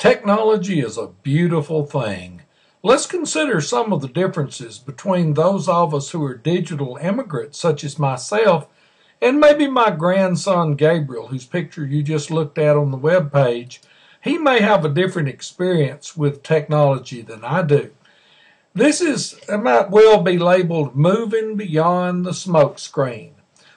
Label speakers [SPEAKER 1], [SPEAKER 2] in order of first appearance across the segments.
[SPEAKER 1] Technology is a beautiful thing. Let's consider some of the differences between those of us who are digital immigrants, such as myself, and maybe my grandson Gabriel, whose picture you just looked at on the web page. He may have a different experience with technology than I do. This is, might well be labeled moving beyond the smoke screen.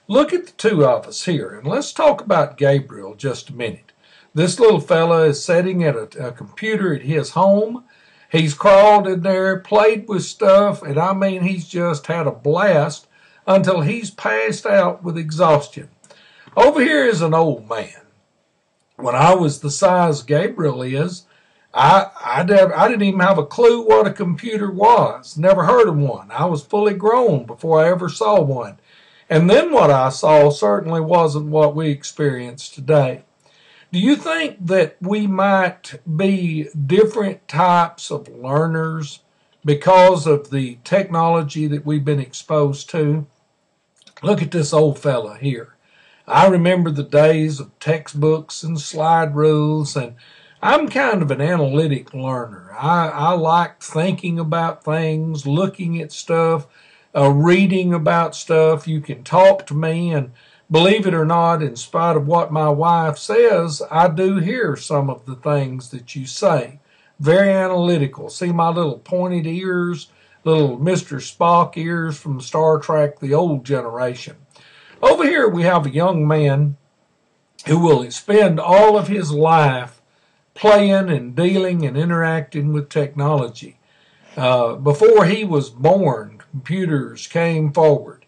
[SPEAKER 1] Look at the two of us here, and let's talk about Gabriel just a minute. This little fella is sitting at a, a computer at his home. He's crawled in there, played with stuff, and I mean, he's just had a blast until he's passed out with exhaustion. Over here is an old man. When I was the size Gabriel is, I, I, I didn't even have a clue what a computer was. Never heard of one. I was fully grown before I ever saw one. And then what I saw certainly wasn't what we experience today. Do you think that we might be different types of learners because of the technology that we've been exposed to? Look at this old fella here. I remember the days of textbooks and slide rules, and I'm kind of an analytic learner. I, I like thinking about things, looking at stuff, uh, reading about stuff. You can talk to me, and believe it or not, in spite of what my wife says, I do hear some of the things that you say. Very analytical. See my little pointed ears, little Mr. Spock ears from Star Trek, the old generation. Over here, we have a young man who will spend all of his life playing and dealing and interacting with technology. Uh, before he was born, computers came forward.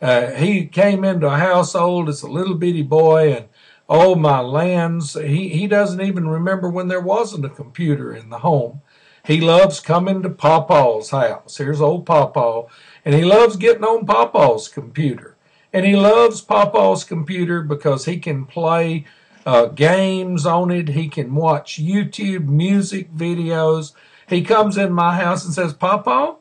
[SPEAKER 1] Uh, he came into a household as a little bitty boy, and oh my lands, he, he doesn't even remember when there wasn't a computer in the home. He loves coming to Papa's house. Here's old Papa, and he loves getting on Papa's computer. And he loves Papa's computer because he can play uh, games on it. He can watch YouTube music videos. He comes in my house and says, Papa,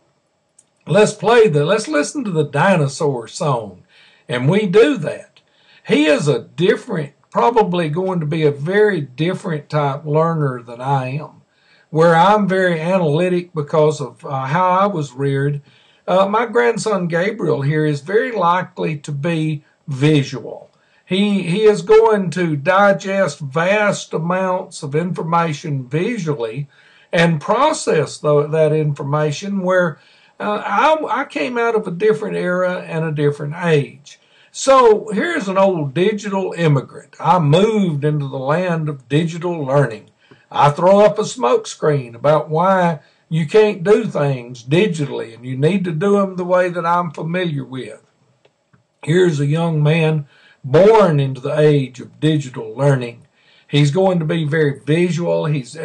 [SPEAKER 1] Let's play the, let's listen to the dinosaur song. And we do that. He is a different, probably going to be a very different type learner than I am. Where I'm very analytic because of uh, how I was reared. Uh, my grandson Gabriel here is very likely to be visual. He, he is going to digest vast amounts of information visually and process the, that information where uh, I, I came out of a different era and a different age. So here's an old digital immigrant. I moved into the land of digital learning. I throw up a smokescreen about why you can't do things digitally and you need to do them the way that I'm familiar with. Here's a young man born into the age of digital learning. He's going to be very visual. He's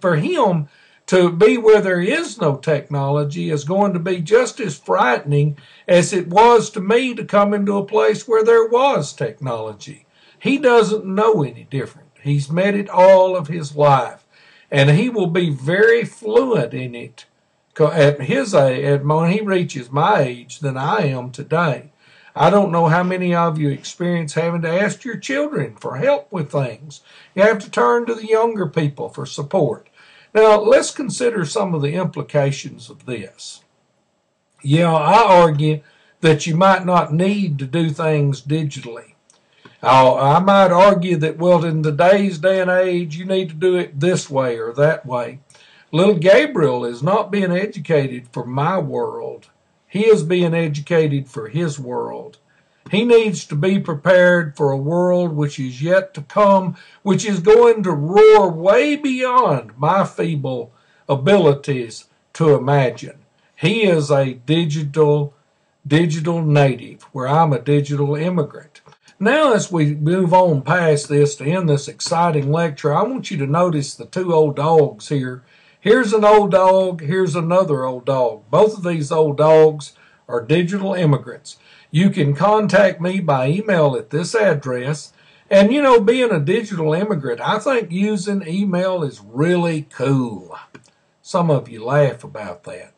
[SPEAKER 1] for him to be where there is no technology is going to be just as frightening as it was to me to come into a place where there was technology. He doesn't know any different. He's met it all of his life, and he will be very fluent in it at his age, when he reaches my age than I am today. I don't know how many of you experience having to ask your children for help with things. You have to turn to the younger people for support. Now, let's consider some of the implications of this. Yeah, I argue that you might not need to do things digitally. Oh, I might argue that, well, in today's day and age, you need to do it this way or that way. Little Gabriel is not being educated for my world. He is being educated for his world. He needs to be prepared for a world which is yet to come, which is going to roar way beyond my feeble abilities to imagine. He is a digital, digital native, where I'm a digital immigrant. Now, as we move on past this to end this exciting lecture, I want you to notice the two old dogs here. Here's an old dog, here's another old dog. Both of these old dogs are digital immigrants. You can contact me by email at this address. And you know, being a digital immigrant, I think using email is really cool. Some of you laugh about that.